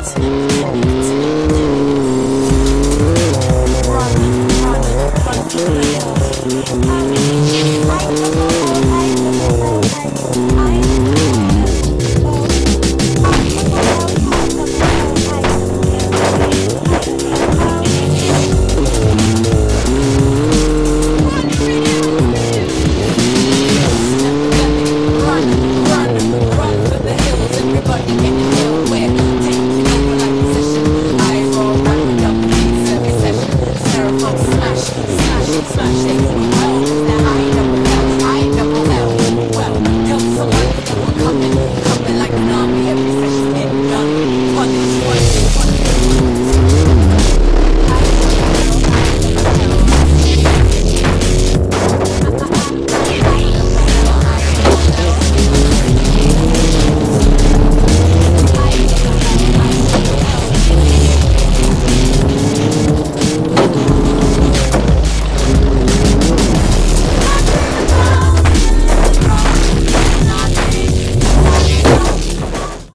Thank you. smash it, smash it, smash it.